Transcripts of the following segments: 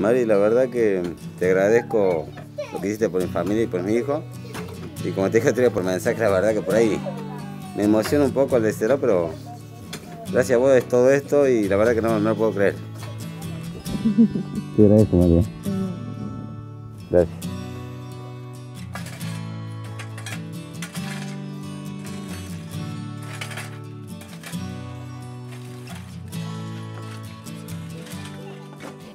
Mari, la verdad que te agradezco lo que hiciste por mi familia y por mi hijo. Y como te dije, te por mensaje, la verdad que por ahí me emociona un poco al deseo, pero gracias a vos es todo esto y la verdad que no, no lo puedo creer. Te agradezco, María. Gracias.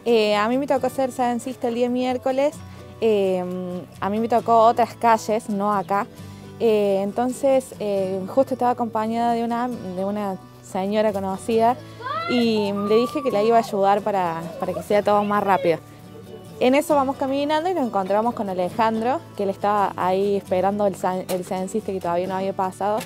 Eh, a mí me tocó ser censista el día miércoles, eh, a mí me tocó otras calles, no acá. Eh, entonces, justo estaba acompañada de una, de una señora conocida y le dije que la iba a ayudar para, que sea todo más rápido. En eso vamos caminando y nos encontramos con Alejandro, que él estaba ahí esperando el, el censista que todavía no había pasado.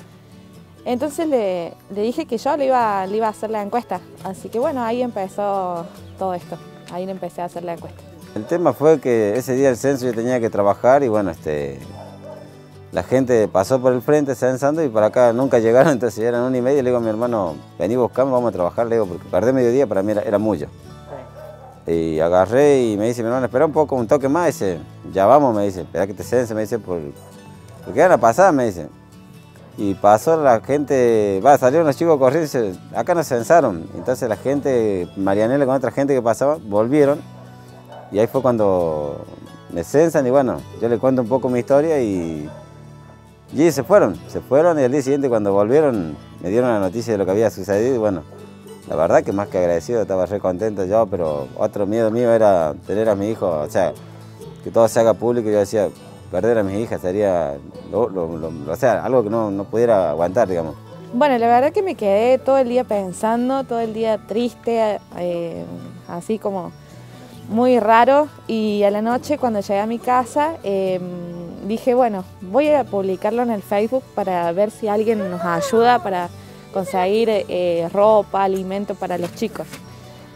Entonces le, dije que yo le iba, le iba a hacer la encuesta. Así que bueno, ahí empezó todo esto ahí empecé a hacer la encuesta. El tema fue que ese día del censo yo tenía que trabajar y bueno, este, la gente pasó por el frente censando y para acá nunca llegaron, entonces ya eran una y media y le digo a mi hermano, vení buscamos, vamos a trabajar, le digo, porque perder mediodía para mí era, mucho. Y agarré y me dice mi hermano, espera un poco, un toque más, dice, ya vamos, me dice, espera que te cense, me dice, por, porque era la pasada, me dice. Y pasó la gente, va, salieron los chicos corriendo dice, acá nos censaron. Entonces la gente, Marianela con otra gente que pasaba, volvieron. Y ahí fue cuando me censan y bueno, yo le cuento un poco mi historia y, y se fueron. Se fueron y el día siguiente cuando volvieron me dieron la noticia de lo que había sucedido y bueno, la verdad que más que agradecido, estaba re contento yo, pero otro miedo mío era tener a mi hijo, o sea, que todo se haga público y yo decía, perder a mis hijas sería o sea, algo que no, pudiera aguantar, digamos. Bueno, la verdad que me quedé todo el día pensando, todo el día triste, eh, así como muy raro. Y a la noche cuando llegué a mi casa em, dije, bueno, voy a publicarlo en el Facebook para ver si alguien nos ayuda para conseguir eh, ropa, alimento para los chicos.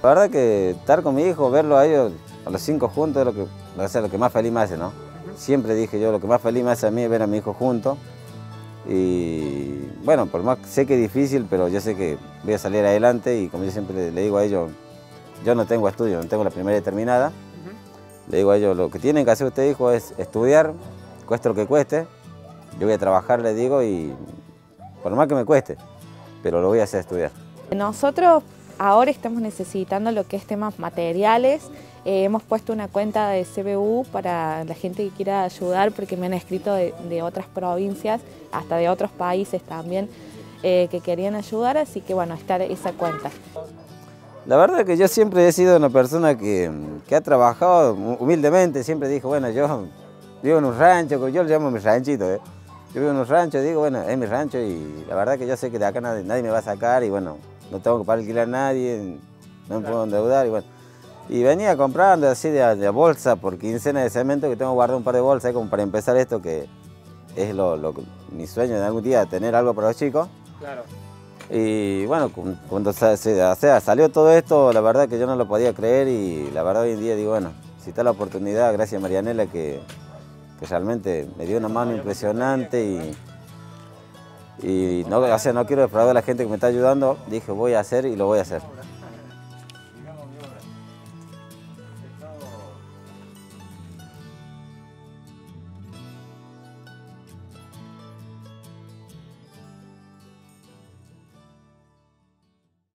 La verdad que estar con mi hijo, verlo a ellos, a los cinco juntos, es lo que, lo que más feliz me hace, ¿no? Siempre dije yo, lo que más feliz me hace a mí es ver a mi hijo junto. Y bueno, por más sé que es difícil, pero yo sé que voy a salir adelante y como yo siempre le digo a ellos, yo no tengo estudio, no tengo la primera determinada. Le digo a ellos, lo que tienen que hacer ustedes, hijo, es estudiar, cueste lo que cueste. Yo voy a trabajar, le digo, y por más que me cueste, pero lo voy a hacer estudiar. Nosotros ahora estamos necesitando lo que es temas materiales, eh, hemos puesto una cuenta de CBU para la gente que quiera ayudar porque me han escrito de, otras provincias, hasta de otros países también, eh, que querían ayudar, así que bueno, está esa cuenta. La verdad que yo siempre he sido una persona que, ha trabajado humildemente, siempre dijo, bueno, yo vivo en un rancho, yo lo llamo mi ranchito, ¿eh? yo vivo en un rancho, digo, bueno, es mi rancho y la verdad que yo sé que de acá nadie, nadie me va a sacar y bueno, no tengo que alquilar a nadie, no me puedo endeudar y bueno. Y venía comprando así de, bolsa por quincena de cemento, que tengo guardado un par de bolsas como para empezar esto, que es lo, mi sueño de algún día, tener algo para los chicos. Claro. Y bueno, cuando salió todo esto, la verdad que yo no lo podía creer y la verdad hoy en día digo, bueno, si está la oportunidad, gracias a Marianela que, realmente me dio una mano impresionante y, y no, o no quiero defraudar a la gente que me está ayudando, dije voy a hacer y lo voy a hacer.